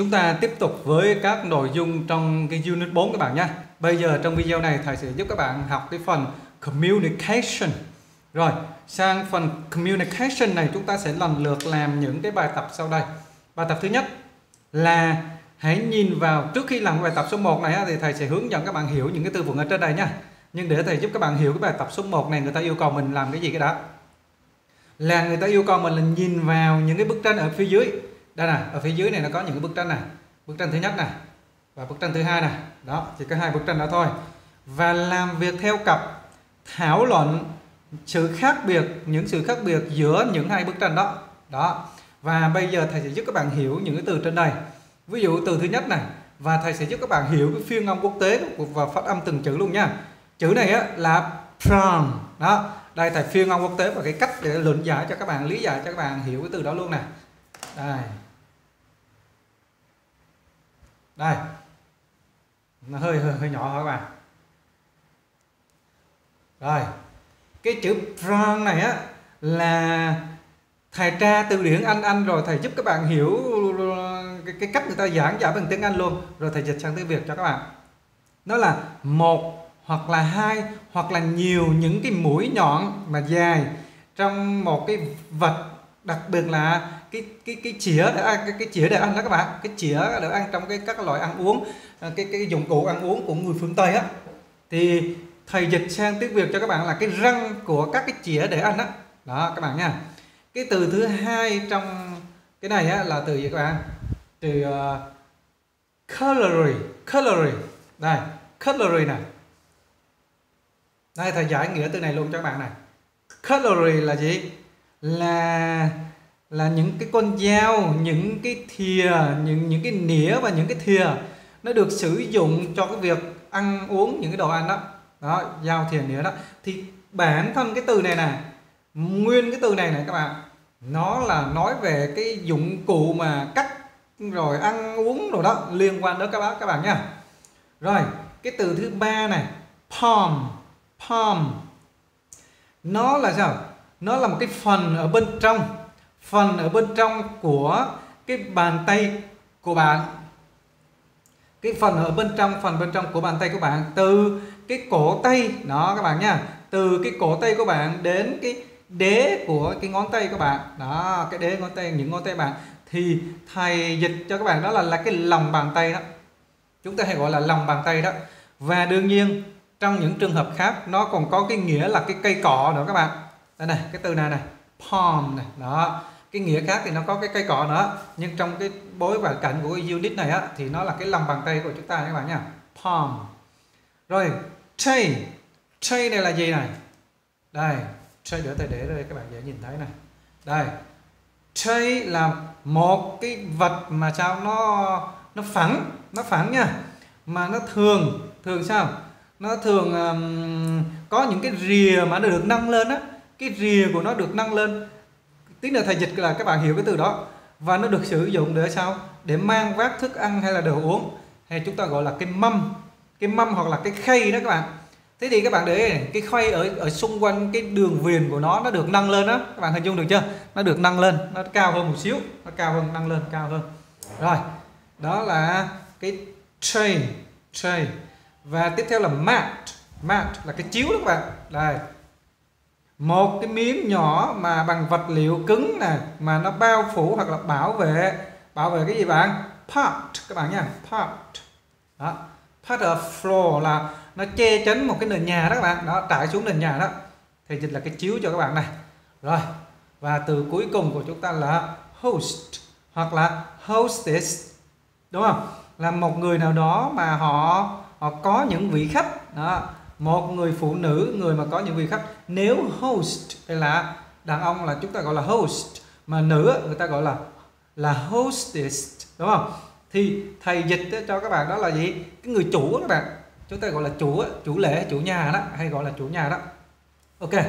Chúng ta tiếp tục với các nội dung trong cái unit 4 các bạn nhé. Bây giờ trong video này thầy sẽ giúp các bạn học cái phần communication. Rồi, sang phần communication này chúng ta sẽ lần lượt làm những cái bài tập sau đây. Bài tập thứ nhất là hãy nhìn vào trước khi làm bài tập số 1 này thì thầy sẽ hướng dẫn các bạn hiểu những cái từ vựng ở trên đây nha. Nhưng để thầy giúp các bạn hiểu cái bài tập số 1 này người ta yêu cầu mình làm cái gì cái đó. Là người ta yêu cầu mình là nhìn vào những cái bức tranh ở phía dưới đây nè ở phía dưới này nó có những cái bức tranh này. Bức tranh thứ nhất này và bức tranh thứ hai này. Đó, chỉ có hai bức tranh đó thôi. Và làm việc theo cặp thảo luận sự khác biệt, những sự khác biệt giữa những hai bức tranh đó. Đó. Và bây giờ thầy sẽ giúp các bạn hiểu những cái từ trên đây. Ví dụ từ thứ nhất này, và thầy sẽ giúp các bạn hiểu cái phiên âm quốc tế và phát âm từng chữ luôn nha. Chữ này á là prom đó. Đây, thầy phiên âm quốc tế và cái cách để luận giải cho các bạn, lý giải cho các bạn hiểu cái từ đó luôn nè đây. Đây. Nó hơi hơi, hơi nhỏ các bạn. Rồi. Cái chữ brown này á là thầy tra từ điển anh anh rồi thầy giúp các bạn hiểu cái, cái cách người ta giảng giải bằng tiếng anh luôn. Rồi thầy dịch sang tiếng việt cho các bạn. Nó là một hoặc là hai hoặc là nhiều những cái mũi nhọn mà dài trong một cái vật đặc biệt là cái cái cái chĩa để ăn cái, cái chĩa để ăn đó các bạn. Cái chĩa để ăn trong cái các loại ăn uống à, cái cái dụng cụ ăn uống của người phương tây á. Thì thầy dịch sang tiếng việt cho các bạn là cái răng của các cái chĩa để ăn đó đó các bạn nha. Cái từ thứ hai trong cái này á, là từ gì các bạn? Từ ờ, uh, calorie calorie đây calorie này đây thầy giải nghĩa từ này luôn cho các bạn này. Calorie là gì? Là là những cái con dao, những cái thìa, những những cái nĩa và những cái thìa nó được sử dụng cho cái việc ăn uống những cái đồ ăn đó. Đó, dao, thìa, nĩa đó. Thì bản thân cái từ này nè, nguyên cái từ này này các bạn, nó là nói về cái dụng cụ mà cắt rồi ăn uống rồi đó liên quan đến các bác, các bạn nha rồi, cái từ thứ ba này, palm palm. Nó là sao? Nó là một cái phần ở bên trong phần ở bên trong của cái bàn tay của bạn. Cái phần ở bên trong, phần bên trong của bàn tay của bạn, từ cái cổ tay, đó các bạn nha, từ cái cổ tay của bạn đến cái đế của cái ngón tay của bạn. Đó, cái đế ngón tay, những ngón tay bạn. Thì thầy dịch cho các bạn đó là là cái lòng bàn tay đó. Chúng ta hay gọi là lòng bàn tay đó. Và đương nhiên, trong những trường hợp khác, nó còn có cái nghĩa là cái cây cọ nữa các bạn. Đây này, cái từ này này, palm này, đó cái nghĩa khác thì nó có cái cây cọ nữa. Nhưng trong cái bối và cảnh của cái unit này á thì nó là cái lòng bàn tay của chúng ta các bạn nha palm. Rồi tray tray này là gì này? Đây tray đỡ tay để đây các bạn dễ nhìn thấy này. Đây tray là một cái vật mà sao nó nó phẳng nó phẳng nha. Mà nó thường thường sao? Nó thường um, có những cái rìa mà nó được nâng lên á. Cái rìa của nó được nâng lên tiếng là thầy dịch là các bạn hiểu cái từ đó. Và nó được sử dụng để sao? Để mang vác thức ăn hay là đồ uống. Hay chúng ta gọi là cái mâm. Cái mâm hoặc là cái khay đó các bạn. Thế thì các bạn để ý, cái khay ở ở xung quanh cái đường viền của nó nó được nâng lên đó. Các bạn hình dung được chưa? Nó được nâng lên. Nó cao hơn một xíu. Nó cao hơn, nâng lên, cao hơn. Rồi, đó là cái tray. Tray. Và tiếp theo là mat. Mat là cái chiếu đó các bạn. Đây một cái miếng nhỏ mà bằng vật liệu cứng nè, mà nó bao phủ hoặc là bảo vệ bảo vệ cái gì bạn? Part, các bạn nha, part. Đó. Part of floor là nó che chắn một cái nền nhà đó các bạn. Đó, trải xuống nền nhà đó. Thì dịch là cái chiếu cho các bạn này. Rồi, và từ cuối cùng của chúng ta là host, hoặc là hostess. Đúng không? Là một người nào đó mà họ họ có những vị khách. Đó một người phụ nữ, người mà có những vị khách, nếu host hay là đàn ông là chúng ta gọi là host, mà nữ người ta gọi là là hostess, đúng không? Thì thầy dịch cho các bạn đó là gì? Cái người chủ các bạn, chúng ta gọi là chủ chủ lễ, chủ nhà đó, hay gọi là chủ nhà đó. Ok,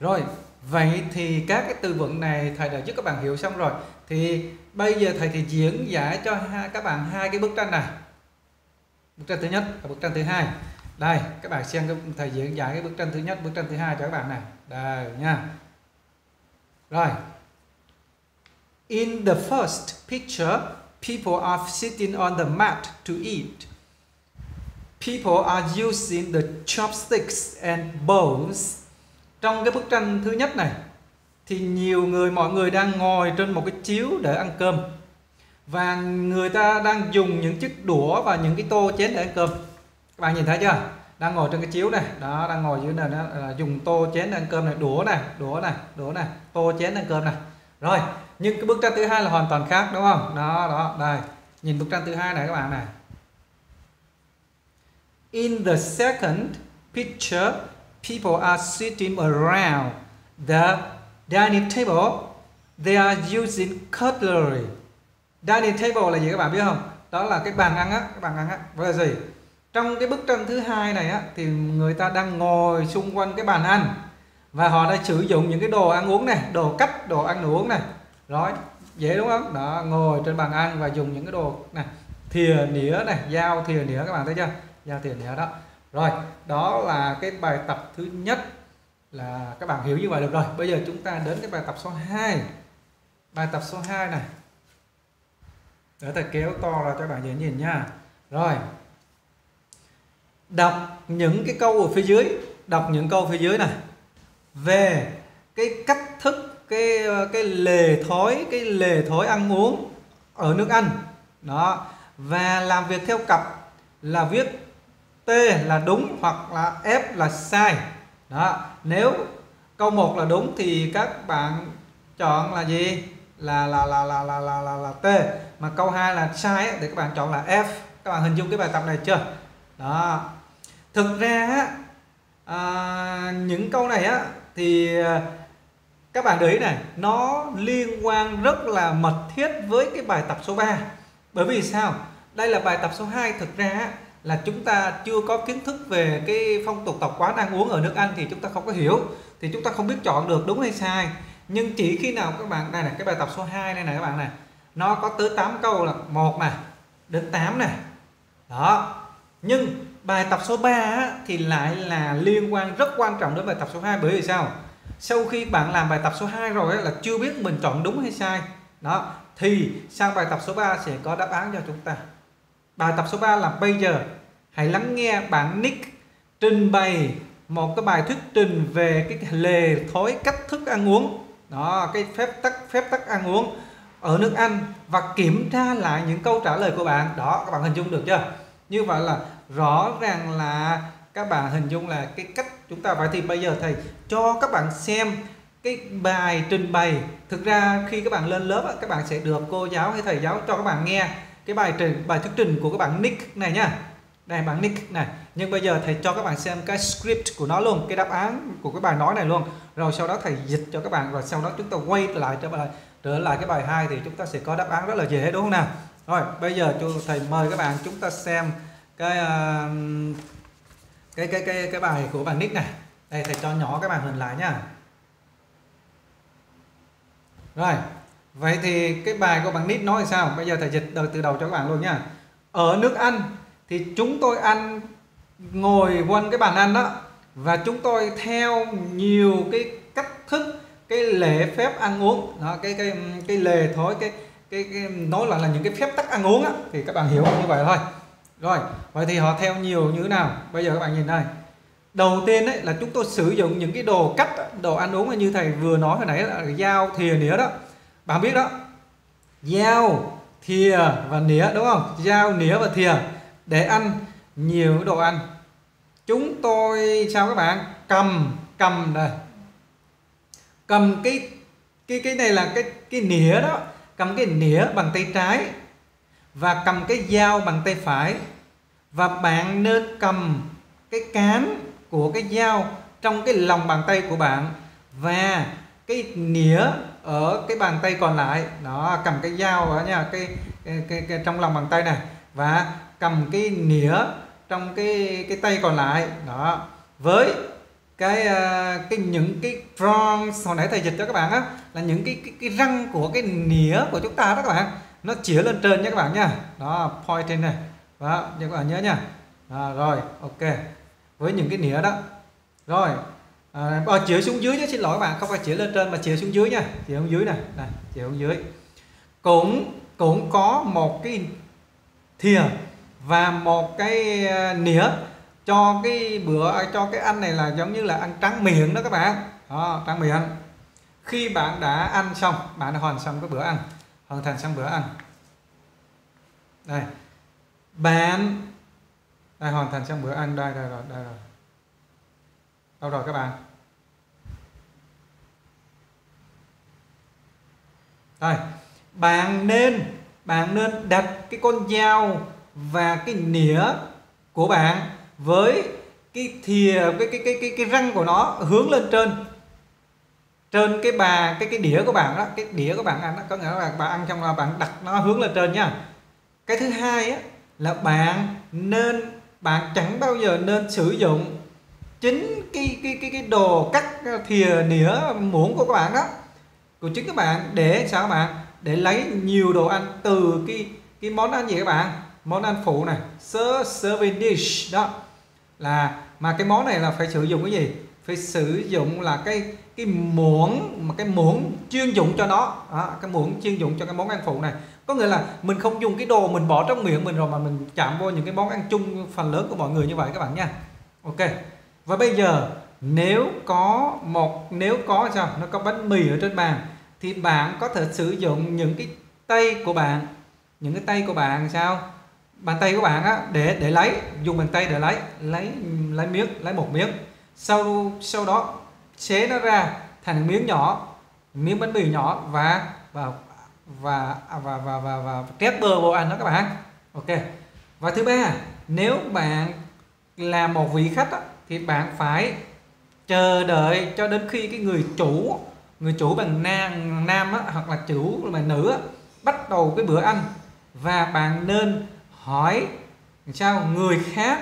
rồi, vậy thì các cái từ vựng này thầy đã giúp các bạn hiểu xong rồi. Thì bây giờ thầy thì diễn giải cho các bạn hai cái bức tranh này. Bức tranh thứ nhất và bức tranh thứ hai đây, các bạn xem cái thầy diễn giải cái bức tranh thứ nhất, bức tranh thứ hai cho các bạn này. Đây, nha. Rồi. In the first picture, people are sitting on the mat to eat. People are using the chopsticks and bowls trong cái bức tranh thứ nhất này, thì nhiều người, mọi người đang ngồi trên một cái chiếu để ăn cơm. Và người ta đang dùng những chiếc đũa và những cái tô chén để ăn cơm các bạn nhìn thấy chưa? Đang ngồi trên cái chiếu này. Đó, đang ngồi dưới này đó dùng tô chén ăn cơm này. Đũa này đũa này đũa này. Tô chén ăn cơm này. Rồi, nhưng cái bức tranh thứ hai là hoàn toàn khác, đúng không? Đó đó. Đây, nhìn bức tranh thứ hai này các bạn này. In the second picture, people are sitting around the dining table. They are using cutlery. Dining table là gì các bạn biết không? Đó là cái bàn ăn á, cái bàn ăn á. Là gì? Trong cái bức tranh thứ hai này á, thì người ta đang ngồi xung quanh cái bàn ăn và họ đã sử dụng những cái đồ ăn uống này, đồ cắt đồ ăn uống này. Rồi, dễ đúng không? Đó, ngồi trên bàn ăn và dùng những cái đồ này. Thìa nĩa này dao thìa nĩa các bạn thấy chưa? Dao thìa nĩa đó. Rồi, đó là cái bài tập thứ nhất là các bạn hiểu như vậy được rồi. Bây giờ chúng ta đến cái bài tập số 2 bài tập số 2 này. Để thầy kéo to ra cho các bạn dễ nhìn nha. Rồi đọc những cái câu ở phía dưới. Đọc những câu phía dưới này. Về cái cách thức cái cái lề thói cái lề thói ăn uống ở nước Anh. Đó. Và làm việc theo cặp là viết T là đúng hoặc là F là sai. Đó. Nếu câu 1 là đúng thì các bạn chọn là gì? Là là là là là là là, là T. Mà câu 2 là sai thì các bạn chọn là F. Các bạn hình dung cái bài tập này chưa? Đó thực ra à, những câu này á thì à, các bạn để ý này nó liên quan rất là mật thiết với cái bài tập số 3 bởi vì sao? Đây là bài tập số 2 thực ra là chúng ta chưa có kiến thức về cái phong tục tập quán ăn uống ở nước Anh thì chúng ta không có hiểu thì chúng ta không biết chọn được đúng hay sai. Nhưng chỉ khi nào các bạn đây này cái bài tập số 2 này này các bạn này nó có tới 8 câu là một này đến 8 này. Đó. Nhưng bài tập số 3 thì lại là liên quan, rất quan trọng đến bài tập số 2 bởi vì sao? Sau khi bạn làm bài tập số 2 rồi là chưa biết mình chọn đúng hay sai. Đó, thì sang bài tập số 3 sẽ có đáp án cho chúng ta. Bài tập số 3 là bây giờ, hãy lắng nghe bạn Nick trình bày một cái bài thuyết trình về cái lề thói cách thức ăn uống. Đó, cái phép tắc phép tắc ăn uống ở nước Anh và kiểm tra lại những câu trả lời của bạn. Đó, các bạn hình dung được chưa? Như vậy là rõ ràng là các bạn hình dung là cái cách chúng ta phải thì bây giờ thầy cho các bạn xem cái bài trình bày. Thực ra khi các bạn lên lớp các bạn sẽ được cô giáo hay thầy giáo cho các bạn nghe cái bài trình, bài thuyết trình của các bạn Nick này nha. Đây bạn Nick này. Nhưng bây giờ thầy cho các bạn xem cái script của nó luôn, cái đáp án của cái bài nói này luôn. Rồi sau đó thầy dịch cho các bạn, rồi sau đó chúng ta quay lại trở lại trở lại cái bài 2 thì chúng ta sẽ có đáp án rất là dễ, đúng không nào? Rồi bây giờ cho thầy mời các bạn chúng ta xem cái ờ, cái cái cái cái bài của bạn Nick này đây thầy cho nhỏ cái màn hình lại nha. rồi vậy thì cái bài của bạn Nick nói sao bây giờ thầy dịch từ từ đầu cho các bạn luôn nha. ở nước Anh thì chúng tôi ăn ngồi quanh cái bàn ăn đó và chúng tôi theo nhiều cái cách thức cái lễ phép ăn uống đó, cái cái cái lề thói cái cái, cái nói là là những cái phép tắc ăn uống á thì các bạn hiểu như vậy thôi. Rồi vậy thì họ theo nhiều như thế nào? Bây giờ các bạn nhìn đây. Đầu tiên đấy là chúng tôi sử dụng những cái đồ cắt đồ ăn uống như thầy vừa nói hồi nãy là dao thìa nĩa đó. Bạn biết đó. Dao thìa và nĩa đúng không? Dao nĩa và thìa để ăn nhiều đồ ăn. Chúng tôi sao các bạn? Cầm cầm đây. Cầm cái cái cái này là cái cái nĩa đó cầm cái nĩa bằng tay trái và cầm cái dao bằng tay phải và bạn nên cầm cái cán của cái dao trong cái lòng bàn tay của bạn và cái nĩa ở cái bàn tay còn lại. Đó cầm cái dao ở nha cái, cái, cái, cái trong lòng bàn tay này và cầm cái nĩa trong cái cái tay còn lại. Đó với cái ờ, cái những cái prongs hồi nãy thầy dịch cho các bạn á là những cái, cái cái răng của cái nĩa của chúng ta đó các bạn nó chĩa lên trên nha các bạn nha. Đó point trên này. Đó các bạn nhớ nha. À, rồi ok. Với những cái nĩa đó. Rồi à, à, chĩa xuống dưới chứ xin lỗi các bạn không phải chĩa lên trên mà chĩa xuống dưới nha. Chĩa xuống dưới này này chĩa xuống dưới. Cũng cũng có một cái thìa và một cái nĩa cho cái bữa cho cái ăn này là giống như là ăn trắng miệng đó các bạn. Đó, trắng miệng. Khi bạn đã ăn xong bạn đã hoàn xong cái bữa ăn hoàn thành xong bữa ăn. Đây. Bạn đây hoàn thành xong bữa ăn đây đây rồi đây rồi đâu rồi các bạn? Đây, bạn nên bạn nên đặt cái con dao và cái nĩa của bạn với cái thìa, cái cái cái cái cái răng của nó hướng lên trên. Trên cái bà, cái cái đĩa của bạn đó, cái đĩa của bạn ăn đó, có nghĩa là bạn ăn trong là bạn đặt nó hướng lên trên nha. Cái thứ hai á, là bạn nên, bạn chẳng bao giờ nên sử dụng chính cái cái cái cái đồ cắt thìa nĩa muỗng của các bạn đó, của chính các bạn để sao các bạn? Để lấy nhiều đồ ăn từ cái cái món ăn gì các bạn? Món ăn phụ này serving dish đó là mà cái món này là phải sử dụng cái gì? Phải sử dụng là cái cái muỗng mà cái muỗng chuyên dụng cho nó. À, cái muỗng chuyên dụng cho cái món ăn phụ này. Có nghĩa là mình không dùng cái đồ mình bỏ trong miệng mình rồi mà mình chạm vô những cái món ăn chung phần lớn của mọi người như vậy các bạn nha. Ok. Và bây giờ nếu có một nếu có sao? Nó có bánh mì ở trên bàn thì bạn có thể sử dụng những cái tay của bạn. Những cái tay của bạn sao? Bàn tay của bạn á để để lấy dùng bàn tay để lấy lấy lấy miếng lấy một miếng. Sau sau đó xé nó ra thành miếng nhỏ miếng bánh mì nhỏ và và và và và và, và trét bơ vô ăn đó các bạn. Ok. Và thứ ba nếu bạn là một vị khách á, thì bạn phải chờ đợi cho đến khi cái người chủ người chủ bằng nam nam á, hoặc là chủ bằng nữ á, bắt đầu cái bữa ăn. Và bạn nên hỏi sao người khác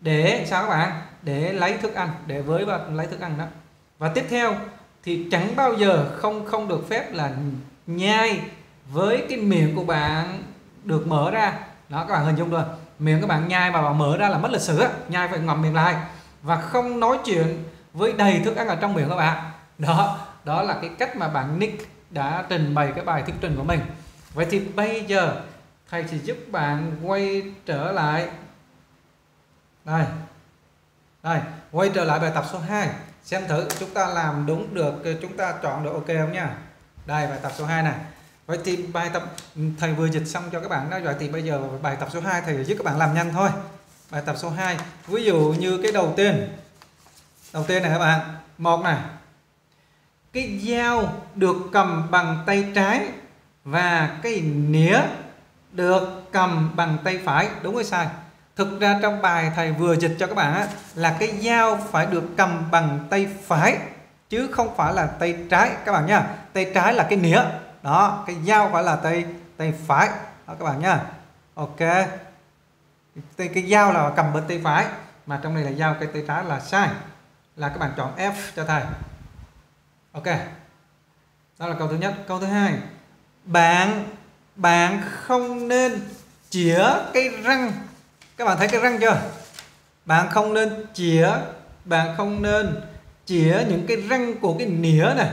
để, sao các bạn, để lấy thức ăn, để với và lấy thức ăn đó. Và tiếp theo thì chẳng bao giờ không không được phép là nhai với cái miệng của bạn được mở ra. Đó, các bạn hình dung rồi. Miệng các bạn nhai mà bạn mở ra là mất lịch sử nhai phải ngậm miệng lại. Và không nói chuyện với đầy thức ăn ở trong miệng các bạn. Đó đó là cái cách mà bạn Nick đã trình bày cái bài thuyết trình của mình. Vậy thì bây giờ thầy sẽ giúp bạn quay trở lại. Đây. Đây, quay trở lại bài tập số 2 xem thử chúng ta làm đúng được ờ, chúng ta chọn được ok không nha. Đây, bài tập số 2 này vậy thì bài tập ừ, thầy vừa dịch xong cho các bạn đó. Rồi thì bây giờ bài tập số 2 thầy giúp các bạn làm nhanh thôi. Bài tập số 2 ví dụ như cái đầu tiên. Đầu tiên này các bạn. Một này. Cái dao được cầm bằng tay trái và cái nĩa được cầm bằng tay phải đúng hay sai? Thực ra trong bài thầy vừa dịch cho các bạn á, là cái dao phải được cầm bằng tay phải chứ không phải là tay trái các bạn nha tay trái là cái nĩa đó cái dao phải là tay tay phải. Đó các bạn nha ok. Tay cái dao là cầm bên tay phải mà trong này là dao cái tay trái là sai. Là các bạn chọn F cho thầy. Ok. Đó là câu thứ nhất. Câu thứ hai. Bạn bạn không nên chĩa cái răng. Các bạn thấy cái răng chưa? Bạn không nên chĩa, bạn không nên chĩa những cái răng của cái nĩa này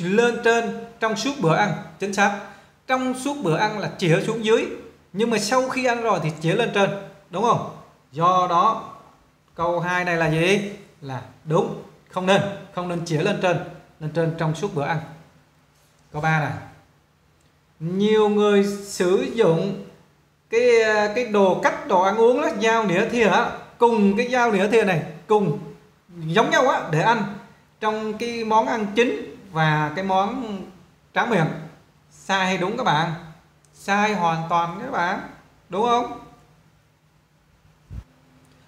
lên trên trong suốt bữa ăn. Chính xác. Trong suốt bữa ăn là chĩa xuống dưới. Nhưng mà sau khi ăn rồi thì chĩa lên trên. Đúng không? Do đó, câu 2 này là gì? Là đúng. Không nên không nên chĩa lên trên lên trên trong suốt bữa ăn. Câu 3 này nhiều người sử dụng cái ờ, cái đồ cắt đồ ăn uống đó, dao nĩa thìa cùng cái dao nĩa thìa này, cùng, giống nhau á, để ăn trong cái món ăn chính và cái món tráng miệng. Sai hay đúng các bạn? Sai hoàn toàn các bạn, đúng không?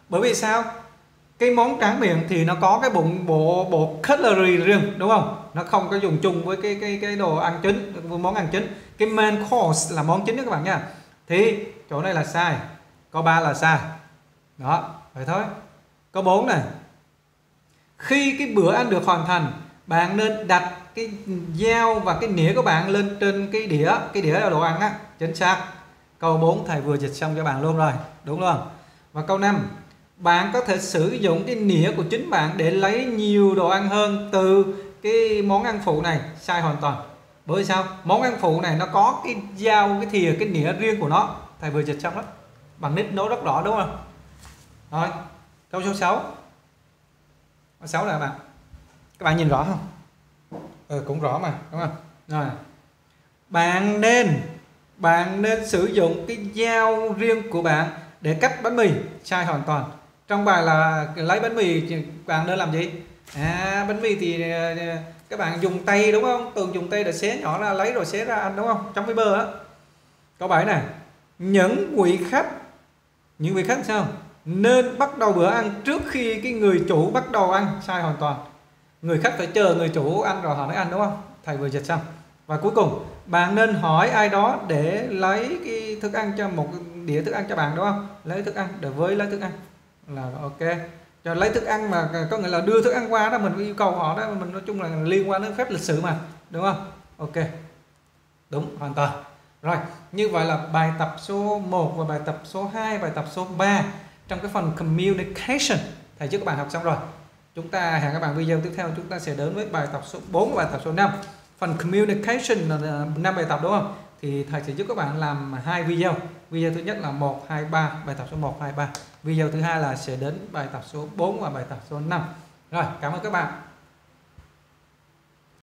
Bởi vì sao? Cái món tráng miệng thì nó có cái bụng bộ bộ cutlery riêng, đúng không? Nó không có dùng chung với cái cái cái đồ ăn chính, món ăn chính. Cái main course là món chính đó các bạn nha. Thì chỗ này là sai có ba là sai đó, vậy thôi. Có bốn này. Khi cái bữa ăn được hoàn thành, bạn nên đặt cái dao và cái nĩa của bạn lên trên cái đĩa cái đĩa là đồ ăn á, chính xác. Câu 4 thầy vừa dịch xong cho bạn luôn rồi, đúng luôn và câu 5 bạn có thể sử dụng cái nĩa của chính bạn để lấy nhiều đồ ăn hơn từ cái món ăn phụ này. Sai hoàn toàn. Bởi sao? Món ăn phụ này nó có cái dao cái thìa cái nĩa riêng của nó. Thầy vừa dịch xong đó. Bằng nít nấu rất rõ đúng không? Rồi câu số 6 câu 6 là bạn. Các bạn nhìn rõ không? Ừ, cũng rõ mà đúng không? Rồi. Bạn nên bạn nên sử dụng cái dao riêng của bạn để cắt bánh mì. Sai hoàn toàn trong bài là lấy bánh mì bạn nên làm gì? À bánh mì thì à, à, các bạn dùng tay đúng không? Tường dùng tay để xé nhỏ ra, lấy rồi xé ra ăn đúng không? Trong cái bơ á. Câu bảy này. Những vị khách, những vị khách sao? Nên bắt đầu bữa ăn trước khi cái người chủ bắt đầu ăn, sai hoàn toàn. Người khách phải chờ người chủ ăn rồi họ mới ăn đúng không? Thầy vừa dịch xong. Và cuối cùng, bạn nên hỏi ai đó để lấy cái thức ăn cho một, đĩa thức ăn cho bạn đúng không? Lấy thức ăn, để với lấy thức ăn là ok. Cho lấy thức ăn mà, có nghĩa là đưa thức ăn qua đó, mình yêu cầu họ đó, mình nói chung là liên quan đến phép lịch sử mà, đúng không? Ok. Đúng, hoàn toàn. Rồi, như vậy là bài tập số 1 và bài tập số 2 bài tập số 3 trong cái phần communication. Thầy trước các bạn học xong rồi. Chúng ta, hẹn các bạn video tiếp theo, chúng ta sẽ đến với bài tập số 4 và bài tập số 5 phần communication là năm bài tập, đúng không? Thì thầy sẽ giúp các bạn làm hai video. Video thứ nhất là 1 2 3 bài tập số 1 2 3 video thứ hai là sẽ đến bài tập số 4 và bài tập số 5 rồi, cảm ơn các bạn.